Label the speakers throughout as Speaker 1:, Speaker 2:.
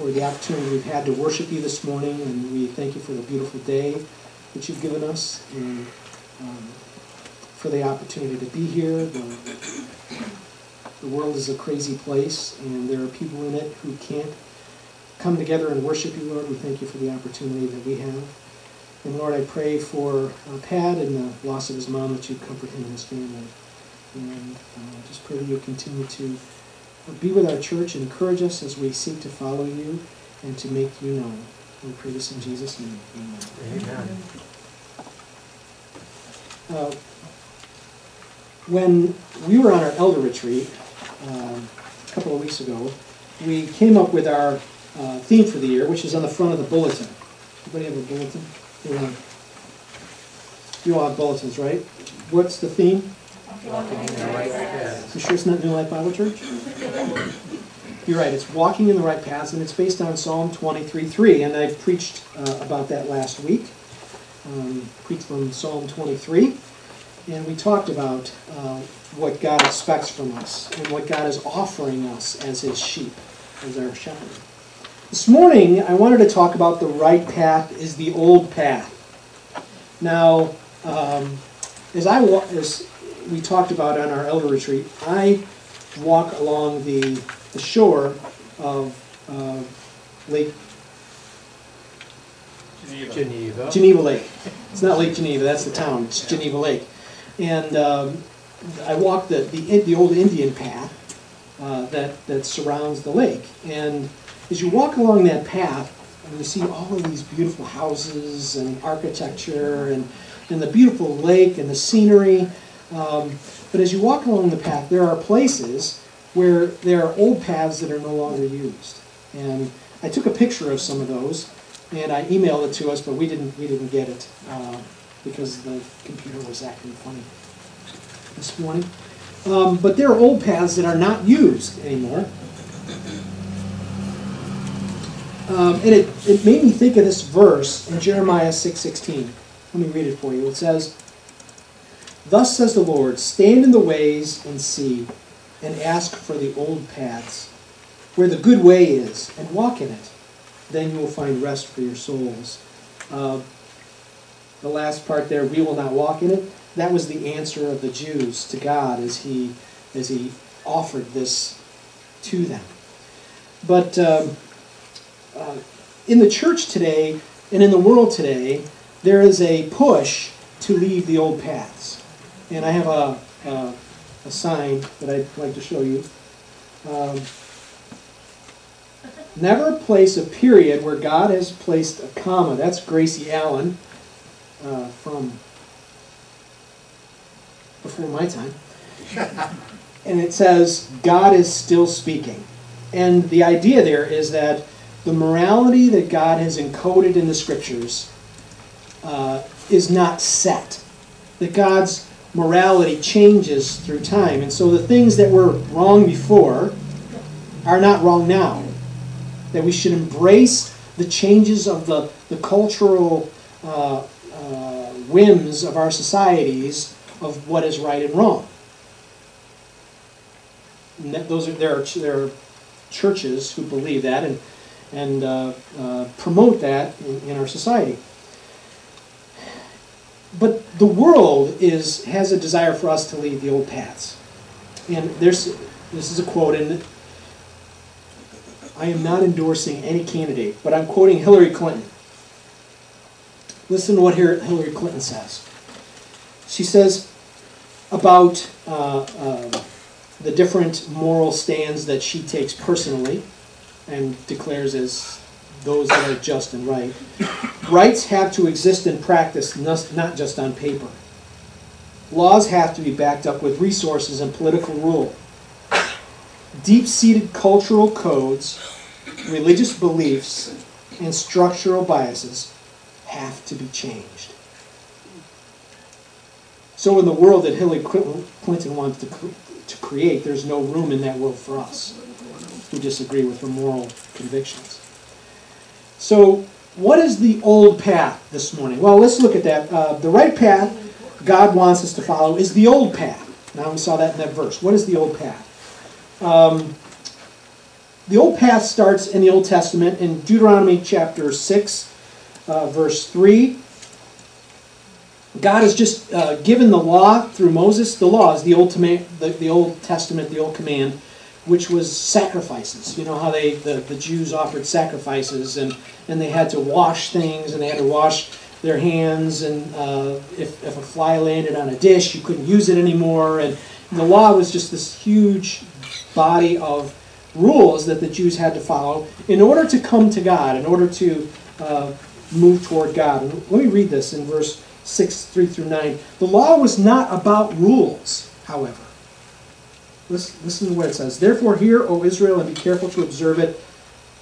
Speaker 1: for the opportunity we've had to worship you this morning. And we thank you for the beautiful day that you've given us and um, for the opportunity to be here. The, the world is a crazy place, and there are people in it who can't come together and worship you, Lord. We thank you for the opportunity that we have. And Lord, I pray for uh, Pat and the loss of his mom that you comfort him and his family. And uh, just pray that you continue to be with our church encourage us as we seek to follow you and to make you known. We pray this in Jesus' name. Amen.
Speaker 2: Amen.
Speaker 1: Uh, when we were on our elder retreat um, a couple of weeks ago, we came up with our uh, theme for the year, which is on the front of the bulletin. Anybody have a bulletin? You all have bulletins, right? What's the theme?
Speaker 2: Walking in the right path.
Speaker 1: You sure it's not New Life Bible Church? You're right, it's walking in the right paths, and it's based on Psalm 23:3, and I preached uh, about that last week. Um, preached from Psalm 23, and we talked about uh, what God expects from us and what God is offering us as His sheep, as our shepherd. This morning, I wanted to talk about the right path is the old path. Now, um, as I as we talked about on our elder retreat, I walk along the, the shore of uh, Lake
Speaker 2: Geneva.
Speaker 1: Geneva Lake. It's not Lake Geneva, that's the town, it's Geneva Lake. And um, I walk the, the, the old Indian path uh, that, that surrounds the lake. And as you walk along that path, and you see all of these beautiful houses and architecture and, and the beautiful lake and the scenery. Um, but as you walk along the path, there are places where there are old paths that are no longer used. And I took a picture of some of those, and I emailed it to us, but we didn't we didn't get it uh, because the computer was acting funny this morning. Um, but there are old paths that are not used anymore. Um, and it, it made me think of this verse in Jeremiah 6.16. Let me read it for you. It says, Thus says the Lord, stand in the ways and see, and ask for the old paths, where the good way is, and walk in it. Then you will find rest for your souls. Uh, the last part there, we will not walk in it. That was the answer of the Jews to God as he as he offered this to them. But um, uh, in the church today and in the world today, there is a push to leave the old paths. And I have a, a, a sign that I'd like to show you. Um, never place a period where God has placed a comma. That's Gracie Allen uh, from before my time. and it says, God is still speaking. And the idea there is that the morality that God has encoded in the scriptures uh, is not set. That God's morality changes through time. And so the things that were wrong before are not wrong now. That we should embrace the changes of the, the cultural uh, uh, whims of our societies of what is right and wrong. And those are there are there are churches who believe that and and uh, uh, promote that in, in our society. But the world is has a desire for us to leave the old paths. And there's this is a quote, and I am not endorsing any candidate, but I'm quoting Hillary Clinton. Listen to what Hillary Clinton says. She says about uh, uh, the different moral stands that she takes personally and declares as those that are just and right. Rights have to exist in practice, not just on paper. Laws have to be backed up with resources and political rule. Deep seated cultural codes, religious beliefs, and structural biases have to be changed. So, in the world that Hillary Clinton wants to, to create, there's no room in that world for us who disagree with her moral convictions. So, what is the old path this morning? Well, let's look at that. Uh, the right path God wants us to follow is the old path. Now we saw that in that verse. What is the old path? Um, the old path starts in the Old Testament in Deuteronomy chapter 6, uh, verse 3. God has just uh, given the law through Moses. The law is the Old, the, the Old Testament, the Old Command, which was sacrifices. You know how they the, the Jews offered sacrifices and, and they had to wash things and they had to wash their hands and uh, if, if a fly landed on a dish, you couldn't use it anymore. And the law was just this huge body of rules that the Jews had to follow in order to come to God, in order to uh, move toward God. And let me read this in verse 6, 3 through 9. The law was not about rules, however. Listen, listen to what it says. Therefore, hear, O Israel, and be careful to observe it,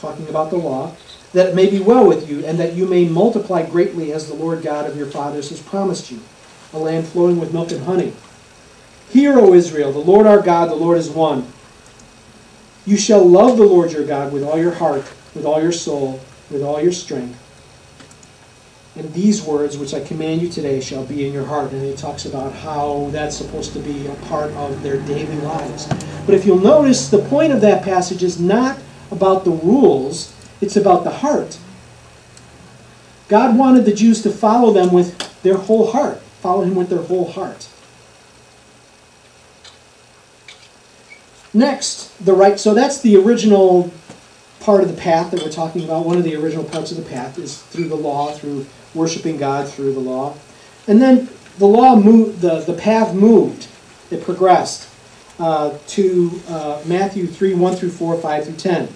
Speaker 1: talking about the law, that it may be well with you, and that you may multiply greatly as the Lord God of your fathers has promised you, a land flowing with milk and honey. Hear, O Israel, the Lord our God, the Lord is one. You shall love the Lord your God with all your heart, with all your soul, with all your strength. And these words which I command you today shall be in your heart. And he talks about how that's supposed to be a part of their daily lives. But if you'll notice, the point of that passage is not about the rules, it's about the heart. God wanted the Jews to follow them with their whole heart, follow him with their whole heart. Next, the right. So that's the original part of the path that we're talking about. One of the original parts of the path is through the law, through worshiping God through the law. And then the law moved, the, the path moved, it progressed uh, to uh, Matthew 3 1 through 4, 5 through 10. It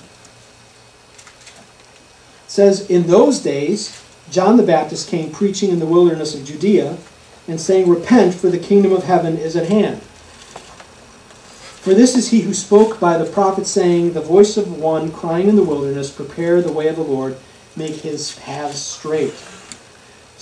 Speaker 1: says, In those days, John the Baptist came preaching in the wilderness of Judea and saying, Repent, for the kingdom of heaven is at hand. For this is he who spoke by the prophet, saying, The voice of one crying in the wilderness, Prepare the way of the Lord, make his paths straight.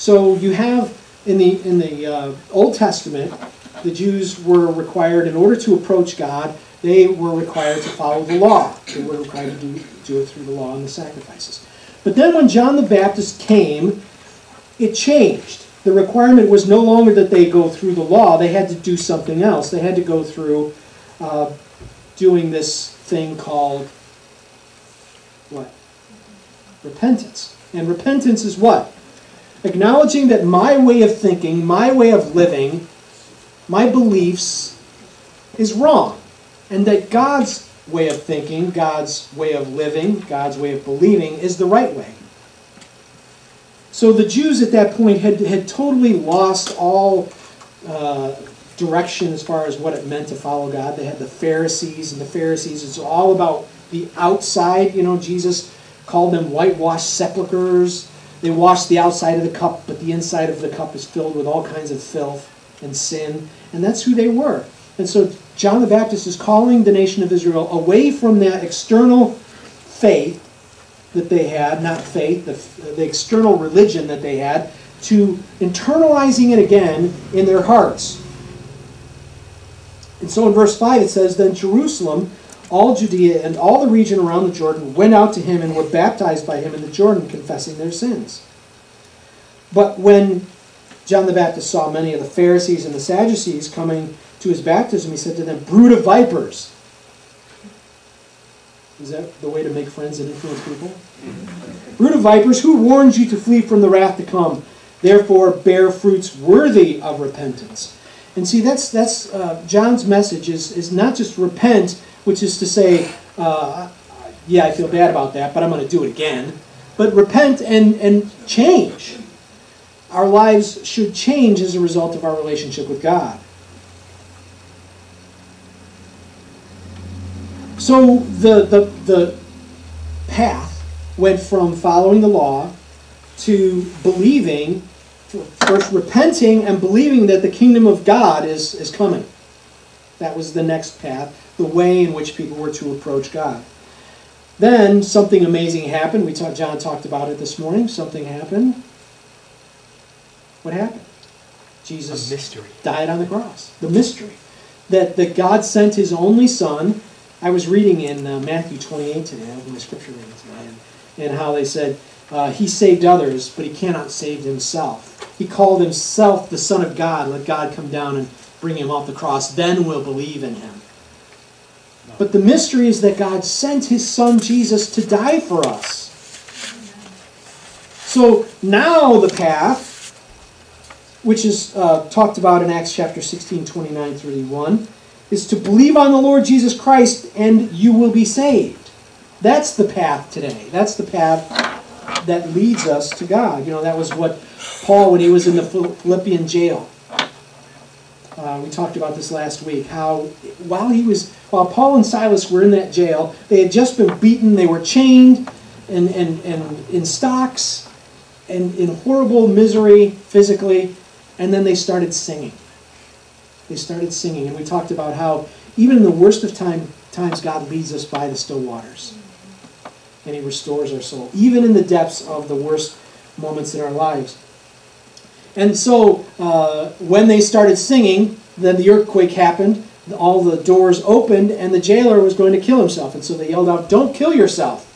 Speaker 1: So you have in the in the uh, Old Testament, the Jews were required, in order to approach God, they were required to follow the law. They were required to do, do it through the law and the sacrifices. But then when John the Baptist came, it changed. The requirement was no longer that they go through the law, they had to do something else. They had to go through uh, doing this thing called what? Repentance. And repentance is what? Acknowledging that my way of thinking, my way of living, my beliefs is wrong. And that God's way of thinking, God's way of living, God's way of believing is the right way. So the Jews at that point had, had totally lost all uh, direction as far as what it meant to follow God. They had the Pharisees, and the Pharisees, it's all about the outside. You know, Jesus called them whitewashed sepulchres. They wash the outside of the cup, but the inside of the cup is filled with all kinds of filth and sin. And that's who they were. And so John the Baptist is calling the nation of Israel away from that external faith that they had, not faith, the, the external religion that they had, to internalizing it again in their hearts. And so in verse 5 it says, Then Jerusalem all Judea and all the region around the Jordan went out to him and were baptized by him in the Jordan, confessing their sins. But when John the Baptist saw many of the Pharisees and the Sadducees coming to his baptism, he said to them, Brood of vipers. Is that the way to make friends and influence people? Brood of vipers, who warns you to flee from the wrath to come? Therefore, bear fruits worthy of repentance. And see, that's that's uh, John's message is is not just repent, which is to say, uh, yeah, I feel bad about that, but I'm going to do it again. But repent and, and change. Our lives should change as a result of our relationship with God. So the, the, the path went from following the law to believing, first repenting and believing that the kingdom of God is, is coming. That was the next path the way in which people were to approach God. Then something amazing happened. We talked, John talked about it this morning. Something happened. What happened? Jesus died on the cross. The mystery that that God sent His only Son. I was reading in uh, Matthew 28 today. I have my scripture reading today, and, and how they said uh, He saved others, but He cannot save Himself. He called Himself the Son of God. Let God come down and bring Him off the cross. Then we'll believe in Him. But the mystery is that God sent his son Jesus to die for us. So now the path, which is uh, talked about in Acts chapter 16, 29, 31, is to believe on the Lord Jesus Christ and you will be saved. That's the path today. That's the path that leads us to God. You know, that was what Paul, when he was in the Philippian jail, uh, we talked about this last week. How while he was, while Paul and Silas were in that jail, they had just been beaten. They were chained and and, and in stocks, and in horrible misery physically, and then they started singing. They started singing, and we talked about how even in the worst of time, times, God leads us by the still waters, and He restores our soul, even in the depths of the worst moments in our lives. And so uh, when they started singing, then the earthquake happened, all the doors opened, and the jailer was going to kill himself. And so they yelled out, Don't kill yourself.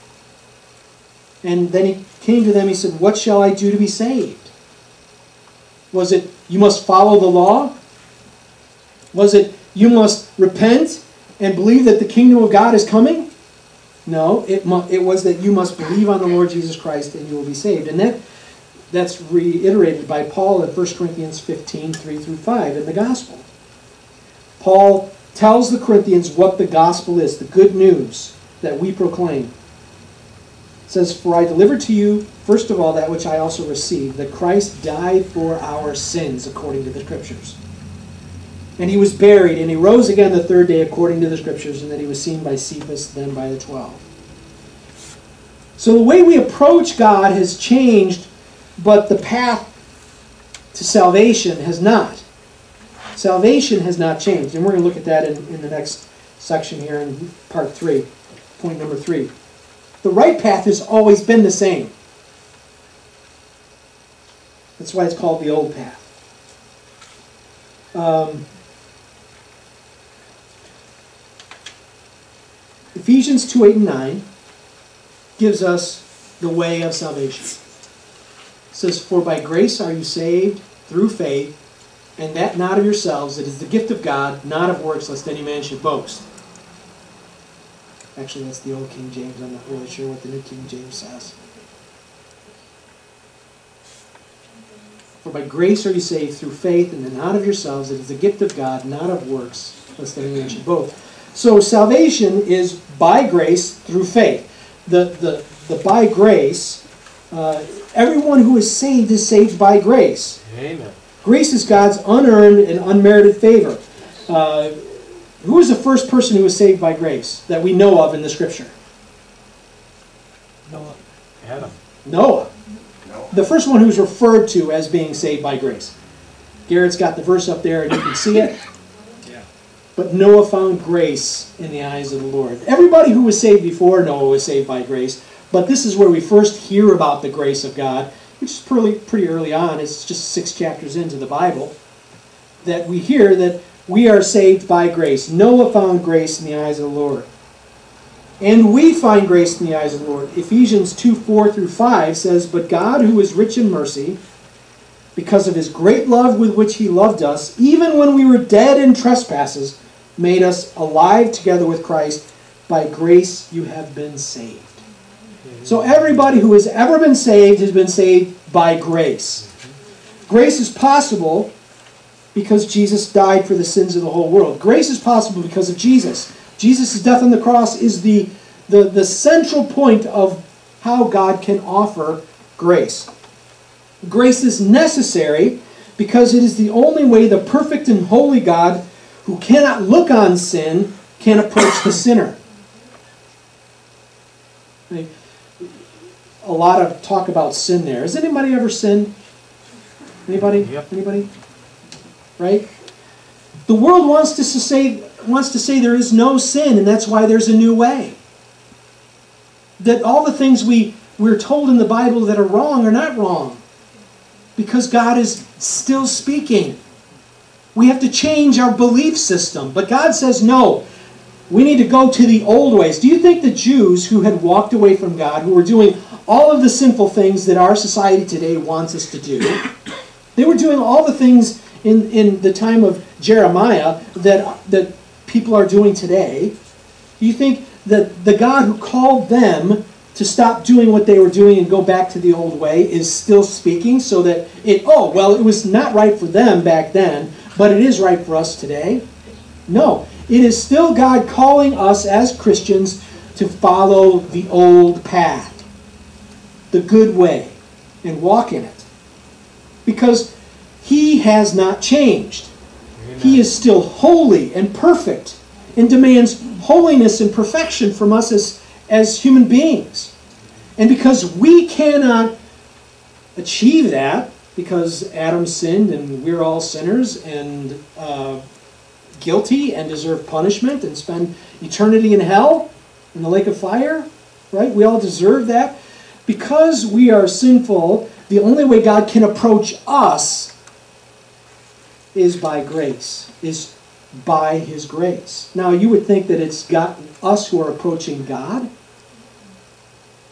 Speaker 1: And then he came to them, he said, What shall I do to be saved? Was it, You must follow the law? Was it, You must repent and believe that the kingdom of God is coming? No, it, it was that you must believe on the Lord Jesus Christ and you will be saved. And that that's reiterated by Paul in 1 Corinthians 15, 3 through 5 in the gospel. Paul tells the Corinthians what the gospel is, the good news that we proclaim. It says, For I delivered to you, first of all, that which I also received, that Christ died for our sins, according to the Scriptures. And he was buried, and he rose again the third day, according to the Scriptures, and that he was seen by Cephas, then by the twelve. So the way we approach God has changed but the path to salvation has not. Salvation has not changed. And we're going to look at that in, in the next section here in part three, point number three. The right path has always been the same. That's why it's called the old path. Um, Ephesians 2 8 and 9 gives us the way of salvation says, For by grace are you saved through faith, and that not of yourselves, it is the gift of God, not of works, lest any man should boast. Actually, that's the old King James. I'm not really sure what the new King James says. For by grace are you saved through faith, and not of yourselves. It is the gift of God, not of works, lest any man should boast. So salvation is by grace through faith. The, the, the by grace uh, everyone who is saved is saved by grace.
Speaker 2: Amen.
Speaker 1: Grace is God's unearned and unmerited favor. Uh, who was the first person who was saved by grace that we know of in the Scripture?
Speaker 2: Noah. Adam.
Speaker 1: Noah. The first one who's referred to as being saved by grace. Garrett's got the verse up there and you can see it.
Speaker 2: Yeah.
Speaker 1: But Noah found grace in the eyes of the Lord. Everybody who was saved before Noah was saved by grace. But this is where we first hear about the grace of God, which is pretty, pretty early on. It's just six chapters into the Bible that we hear that we are saved by grace. Noah found grace in the eyes of the Lord. And we find grace in the eyes of the Lord. Ephesians 2 4 through 5 says, But God, who is rich in mercy, because of his great love with which he loved us, even when we were dead in trespasses, made us alive together with Christ. By grace you have been saved. So everybody who has ever been saved has been saved by grace. Grace is possible because Jesus died for the sins of the whole world. Grace is possible because of Jesus. Jesus' death on the cross is the, the, the central point of how God can offer grace. Grace is necessary because it is the only way the perfect and holy God who cannot look on sin can approach the sinner a lot of talk about sin there. Has anybody ever sinned? Anybody?
Speaker 2: Yep.
Speaker 1: Anybody? Right? The world wants to say wants to say there is no sin, and that's why there's a new way. That all the things we, we're told in the Bible that are wrong are not wrong. Because God is still speaking. We have to change our belief system. But God says, no, we need to go to the old ways. Do you think the Jews who had walked away from God, who were doing all of the sinful things that our society today wants us to do, they were doing all the things in, in the time of Jeremiah that, that people are doing today. Do you think that the God who called them to stop doing what they were doing and go back to the old way is still speaking so that it, oh, well, it was not right for them back then, but it is right for us today? No. It is still God calling us as Christians to follow the old path, the good way, and walk in it. Because He has not changed. He is still holy and perfect and demands holiness and perfection from us as, as human beings. And because we cannot achieve that, because Adam sinned and we're all sinners and uh, guilty and deserve punishment and spend eternity in hell, in the lake of fire, right? We all deserve that. Because we are sinful, the only way God can approach us is by grace, is by His grace. Now, you would think that it's got us who are approaching God.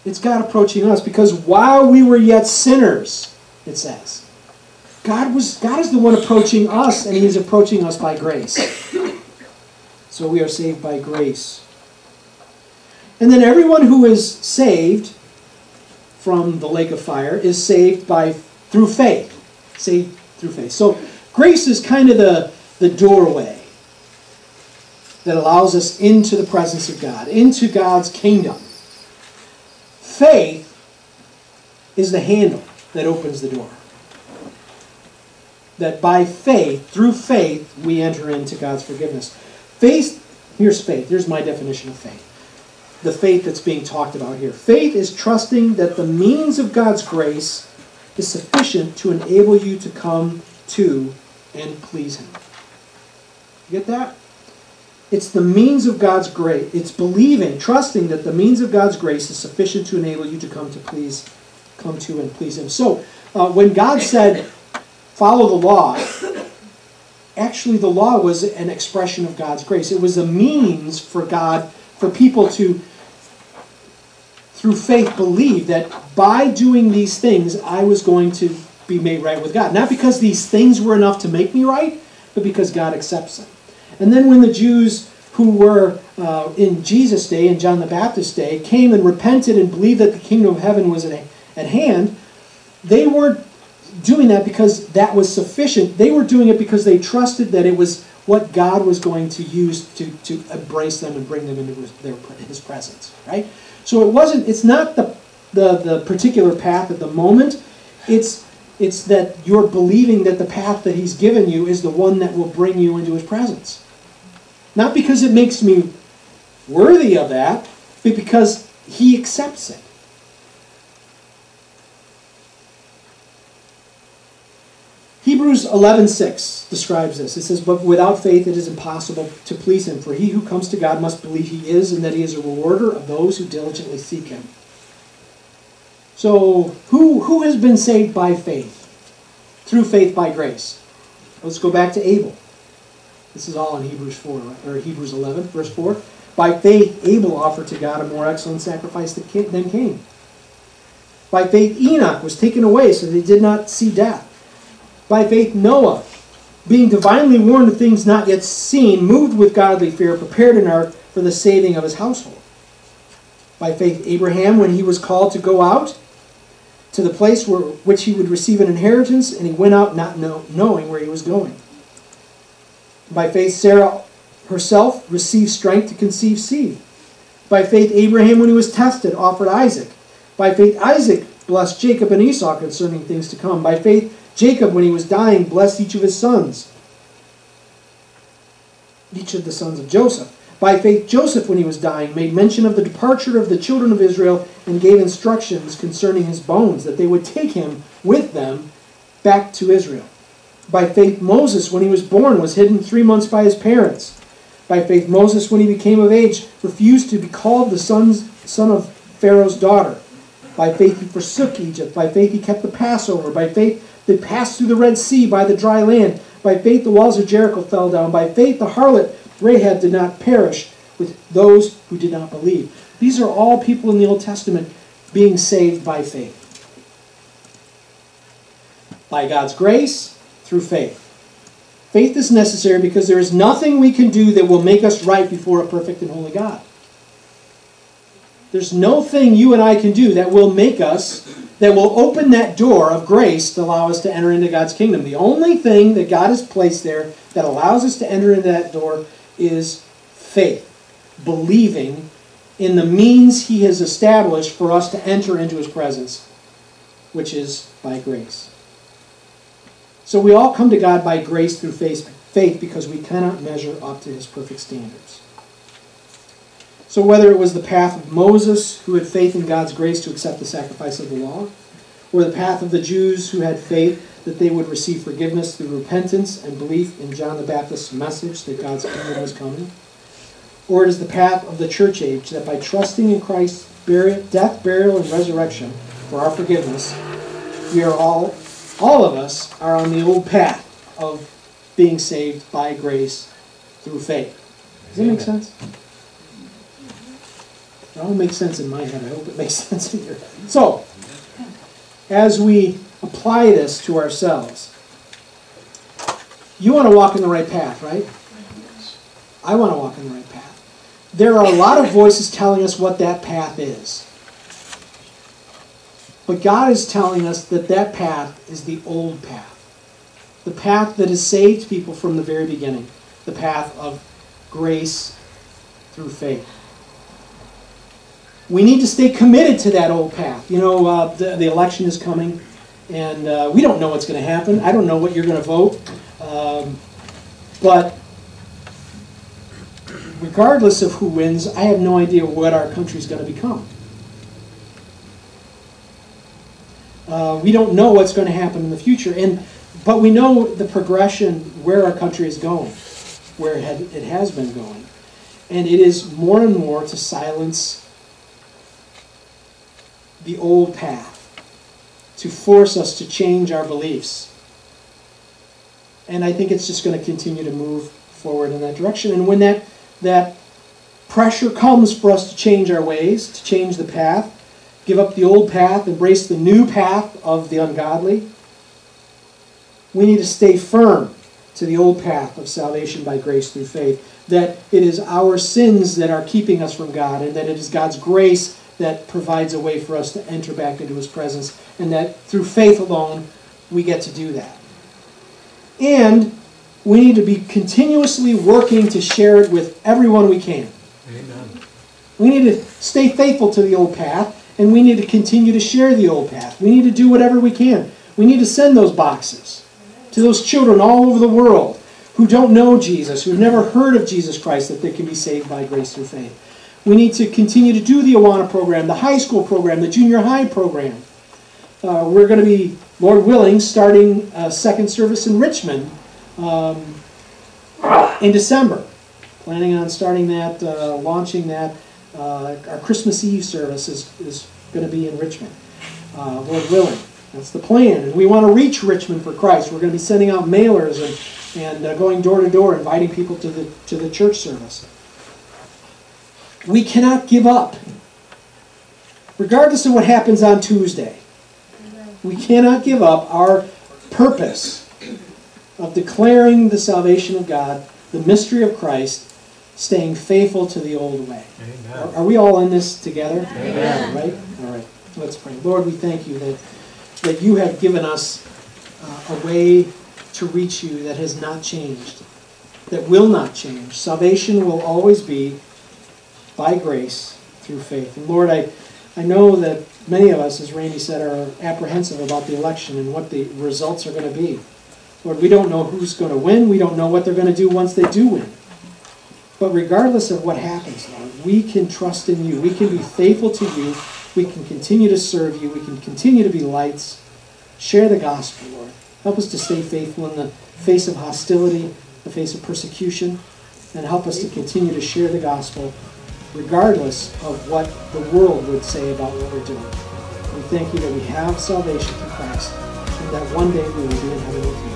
Speaker 1: It's God approaching us because while we were yet sinners, it says, God was God is the one approaching us, and He is approaching us by grace. So we are saved by grace. And then everyone who is saved from the lake of fire is saved by through faith. Saved through faith. So grace is kind of the, the doorway that allows us into the presence of God, into God's kingdom. Faith is the handle that opens the door. That by faith, through faith, we enter into God's forgiveness. Faith, here's faith. Here's my definition of faith the faith that's being talked about here. Faith is trusting that the means of God's grace is sufficient to enable you to come to and please Him. You get that? It's the means of God's grace. It's believing, trusting that the means of God's grace is sufficient to enable you to come to please, come to and please Him. So, uh, when God said, "Follow the law," actually the law was an expression of God's grace. It was a means for God, for people to through faith believe that by doing these things, I was going to be made right with God. Not because these things were enough to make me right, but because God accepts them. And then when the Jews who were uh, in Jesus' day, and John the Baptist's day, came and repented and believed that the kingdom of heaven was at, at hand, they weren't doing that because that was sufficient. They were doing it because they trusted that it was what God was going to use to, to embrace them and bring them into his, their, his presence, right? So it wasn't, it's not the, the, the particular path at the moment. It's, it's that you're believing that the path that he's given you is the one that will bring you into his presence. Not because it makes me worthy of that, but because he accepts it. Hebrews 11:6 describes this. It says, "But without faith it is impossible to please him, for he who comes to God must believe he is and that he is a rewarder of those who diligently seek him." So, who who has been saved by faith? Through faith by grace. Let's go back to Abel. This is all in Hebrews 4 or Hebrews 11 verse 4. By faith Abel offered to God a more excellent sacrifice than Cain. By faith Enoch was taken away so that he did not see death. By faith, Noah, being divinely warned of things not yet seen, moved with godly fear, prepared an ark for the saving of his household. By faith, Abraham, when he was called to go out to the place where which he would receive an inheritance, and he went out not know, knowing where he was going. By faith, Sarah herself received strength to conceive seed. By faith, Abraham, when he was tested, offered Isaac. By faith, Isaac blessed Jacob and Esau concerning things to come. By faith, Jacob, when he was dying, blessed each of his sons, each of the sons of Joseph. By faith, Joseph, when he was dying, made mention of the departure of the children of Israel and gave instructions concerning his bones, that they would take him with them back to Israel. By faith, Moses, when he was born, was hidden three months by his parents. By faith, Moses, when he became of age, refused to be called the sons, son of Pharaoh's daughter. By faith, he forsook Egypt. By faith, he kept the Passover. By faith, they passed through the Red Sea by the dry land. By faith, the walls of Jericho fell down. By faith, the harlot Rahab did not perish with those who did not believe. These are all people in the Old Testament being saved by faith. By God's grace, through faith. Faith is necessary because there is nothing we can do that will make us right before a perfect and holy God. There's no thing you and I can do that will make us, that will open that door of grace to allow us to enter into God's kingdom. The only thing that God has placed there that allows us to enter into that door is faith, believing in the means He has established for us to enter into His presence, which is by grace. So we all come to God by grace through faith, faith because we cannot measure up to His perfect standards. So, whether it was the path of Moses, who had faith in God's grace to accept the sacrifice of the law, or the path of the Jews who had faith that they would receive forgiveness through repentance and belief in John the Baptist's message that God's kingdom was coming, or it is the path of the church age that by trusting in Christ's death, burial, and resurrection for our forgiveness, we are all, all of us, are on the old path of being saved by grace through faith. Does that make sense? It all makes sense in my head. I hope it makes sense in your head. So, as we apply this to ourselves, you want to walk in the right path, right? I want to walk in the right path. There are a lot of voices telling us what that path is. But God is telling us that that path is the old path. The path that has saved people from the very beginning. The path of grace through faith we need to stay committed to that old path. You know, uh, the, the, election is coming, and uh, we don't know what's going to happen. I don't know what you're going to vote. Um, but regardless of who wins, I have no idea what our country is going to become. Uh, we don't know what's going to happen in the future, and but we know the progression where our country is going, where it, had, it has been going, and it is more and more to silence the old path, to force us to change our beliefs. And I think it's just going to continue to move forward in that direction. And when that, that pressure comes for us to change our ways, to change the path, give up the old path, embrace the new path of the ungodly, we need to stay firm to the old path of salvation by grace through faith. That it is our sins that are keeping us from God, and that it is God's grace that provides a way for us to enter back into his presence, and that through faith alone, we get to do that. And we need to be continuously working to share it with everyone we can. Amen. We need to stay faithful to the old path, and we need to continue to share the old path. We need to do whatever we can. We need to send those boxes to those children all over the world who don't know Jesus, who've never heard of Jesus Christ, that they can be saved by grace through faith. We need to continue to do the Awana program, the high school program, the junior high program. Uh, we're going to be, Lord willing, starting a second service in Richmond um, in December. Planning on starting that, uh, launching that. Uh, our Christmas Eve service is, is going to be in Richmond, uh, Lord willing. That's the plan. And we want to reach Richmond for Christ. We're going to be sending out mailers and, and uh, going door to door, inviting people to the, to the church service. We cannot give up. Regardless of what happens on Tuesday, we cannot give up our purpose of declaring the salvation of God, the mystery of Christ, staying faithful to the old way. Are, are, we all in this together? Amen. Right? All right. Let's pray. Lord, we thank you that, that you have given us uh, a way to reach you that has not changed, that will not change. Salvation will always be by grace through faith. And Lord, I, I know that many of us, as Randy said, are apprehensive about the election and what the results are going to be. Lord, we don't know who's going to win. We don't know what they're going to do once they do win. But regardless of what happens, Lord, we can trust in you. We can be faithful to you. We can continue to serve you. We can continue to be lights. Share the gospel, Lord. Help us to stay faithful in the face of hostility, the face of persecution, and help us to continue to share the gospel regardless of what the world would say about what we're doing. We thank you that we have salvation through Christ and that one day we will be in heaven with you.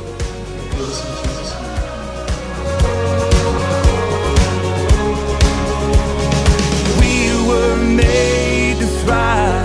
Speaker 1: We were made to thrive.